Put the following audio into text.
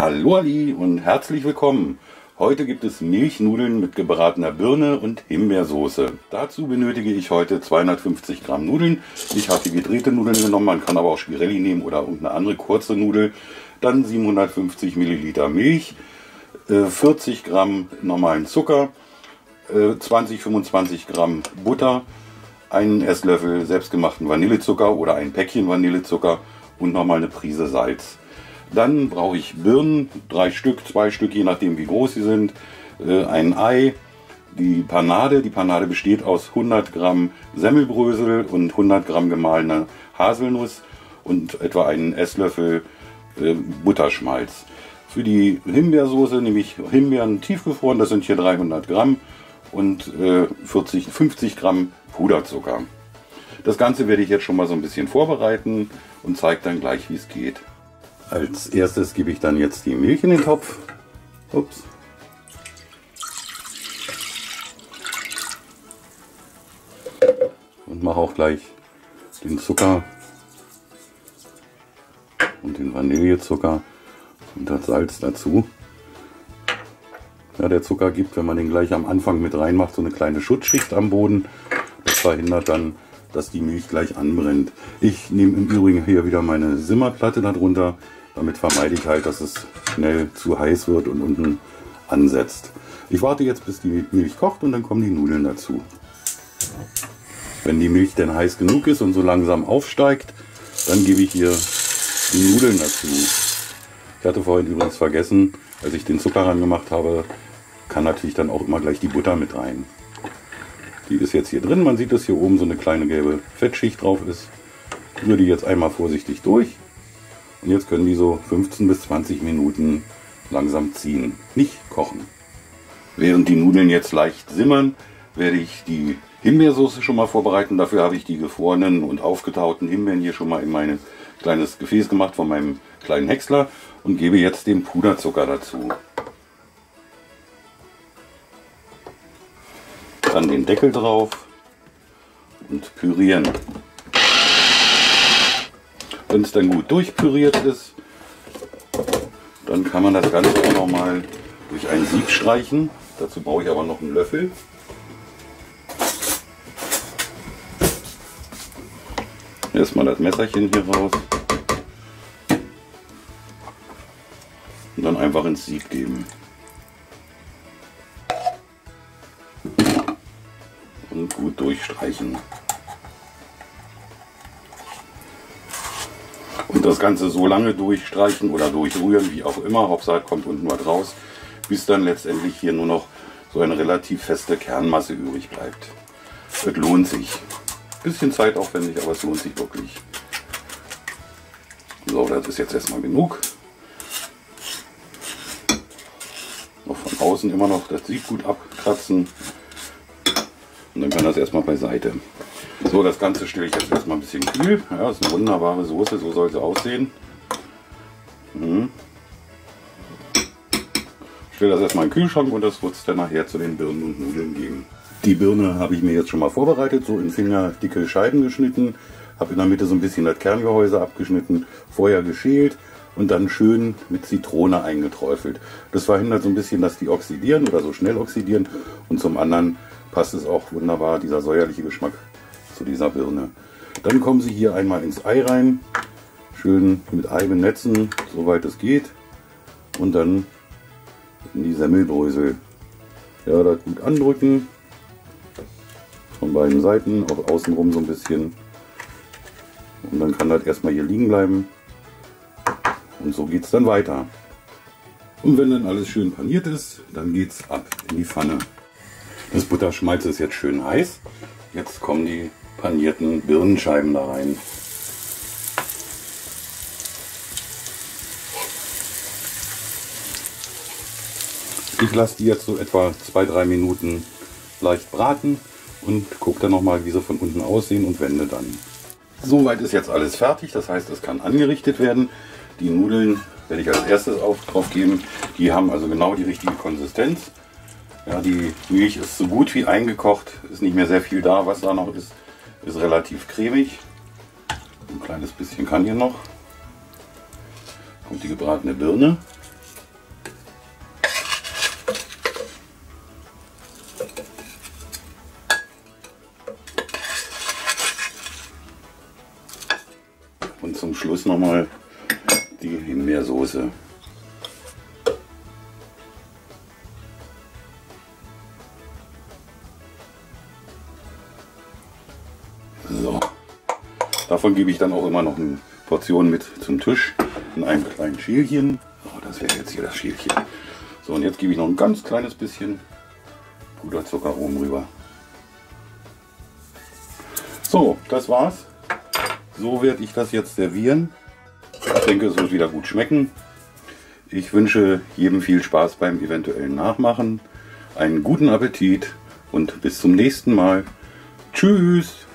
Hallo Ali und herzlich willkommen. Heute gibt es Milchnudeln mit gebratener Birne und Himbeersoße. Dazu benötige ich heute 250 Gramm Nudeln. Ich habe die gedrehte Nudeln genommen, man kann aber auch Spirelli nehmen oder irgendeine andere kurze Nudel. Dann 750 Milliliter Milch, 40 äh, Gramm normalen Zucker, 20, äh, 25 Gramm Butter, einen Esslöffel selbstgemachten Vanillezucker oder ein Päckchen Vanillezucker und nochmal eine Prise Salz. Dann brauche ich Birnen, drei Stück, zwei Stück, je nachdem wie groß sie sind, äh, ein Ei, die Panade. Die Panade besteht aus 100 Gramm Semmelbrösel und 100 Gramm gemahlener Haselnuss und etwa einen Esslöffel äh, Butterschmalz. Für die Himbeersoße nehme ich Himbeeren tiefgefroren, das sind hier 300 Gramm und äh, 40, 50 Gramm Puderzucker. Das Ganze werde ich jetzt schon mal so ein bisschen vorbereiten und zeige dann gleich, wie es geht. Als erstes gebe ich dann jetzt die Milch in den Topf. Ups. Und mache auch gleich den Zucker und den Vanillezucker und das Salz dazu. Ja, der Zucker gibt, wenn man den gleich am Anfang mit reinmacht, so eine kleine Schutzschicht am Boden. Das verhindert dann, dass die Milch gleich anbrennt. Ich nehme im Übrigen hier wieder meine Simmerplatte darunter. Damit vermeide ich halt, dass es schnell zu heiß wird und unten ansetzt. Ich warte jetzt, bis die Milch kocht und dann kommen die Nudeln dazu. Wenn die Milch denn heiß genug ist und so langsam aufsteigt, dann gebe ich hier die Nudeln dazu. Ich hatte vorhin übrigens vergessen, als ich den Zucker ran gemacht habe, kann natürlich dann auch immer gleich die Butter mit rein. Die ist jetzt hier drin. Man sieht, dass hier oben so eine kleine gelbe Fettschicht drauf ist. Ich rühre die jetzt einmal vorsichtig durch. Und jetzt können die so 15 bis 20 Minuten langsam ziehen, nicht kochen. Während die Nudeln jetzt leicht simmern, werde ich die Himbeersoße schon mal vorbereiten. Dafür habe ich die gefrorenen und aufgetauten Himbeeren hier schon mal in mein kleines Gefäß gemacht von meinem kleinen Häcksler und gebe jetzt den Puderzucker dazu. Dann den Deckel drauf und pürieren. Wenn es dann gut durchpüriert ist, dann kann man das Ganze auch noch mal durch ein Sieb streichen. Dazu brauche ich aber noch einen Löffel. Erstmal das Messerchen hier raus. Und dann einfach ins Sieb geben. Und gut durchstreichen. Das Ganze so lange durchstreichen oder durchrühren, wie auch immer. Hauptsache kommt unten was raus, bis dann letztendlich hier nur noch so eine relativ feste Kernmasse übrig bleibt. Das lohnt sich. Bisschen zeitaufwendig, aber es lohnt sich wirklich. So, das ist jetzt erstmal genug. Noch von außen immer noch das Sieb gut abkratzen. Und dann kann das erstmal beiseite. So, das Ganze stelle ich jetzt erstmal ein bisschen kühl. Ja, das ist eine wunderbare Soße, so soll sie aussehen. Mhm. Ich stelle das erstmal in den Kühlschrank und das wird es dann nachher zu den Birnen und Nudeln geben. Die Birne habe ich mir jetzt schon mal vorbereitet, so in fingerdicke Scheiben geschnitten. Habe in der Mitte so ein bisschen das Kerngehäuse abgeschnitten, vorher geschält und dann schön mit Zitrone eingeträufelt. Das verhindert so ein bisschen, dass die oxidieren oder so schnell oxidieren. Und zum anderen passt es auch wunderbar, dieser säuerliche Geschmack zu dieser Birne. Dann kommen Sie hier einmal ins Ei rein, schön mit Ei benetzen, soweit es geht. Und dann in die Semmelbrösel. Ja, das gut andrücken. Von beiden Seiten, auch außenrum so ein bisschen. Und dann kann das erstmal hier liegen bleiben. Und so geht es dann weiter. Und wenn dann alles schön paniert ist, dann geht es ab in die Pfanne. Das Butterschmalz ist jetzt schön heiß. Jetzt kommen die panierten Birnenscheiben da rein. Ich lasse die jetzt so etwa 2-3 Minuten leicht braten und gucke dann nochmal, wie sie von unten aussehen und wende dann. Soweit ist jetzt alles fertig, das heißt, es kann angerichtet werden. Die Nudeln werde ich als erstes auf, drauf geben. Die haben also genau die richtige Konsistenz. Ja, die Milch ist so gut wie eingekocht, ist nicht mehr sehr viel da. Was da noch ist, ist relativ cremig. Ein kleines bisschen kann hier noch. Kommt die gebratene Birne. Und zum Schluss nochmal die Himbeersoße. So. Davon gebe ich dann auch immer noch eine Portion mit zum Tisch in einem kleinen Schälchen. Oh, das wäre jetzt hier das Schälchen. So, und jetzt gebe ich noch ein ganz kleines bisschen Puderzucker oben rüber. So, das war's. So werde ich das jetzt servieren. Ich denke, es wird wieder gut schmecken. Ich wünsche jedem viel Spaß beim eventuellen Nachmachen, einen guten Appetit und bis zum nächsten Mal. Tschüss!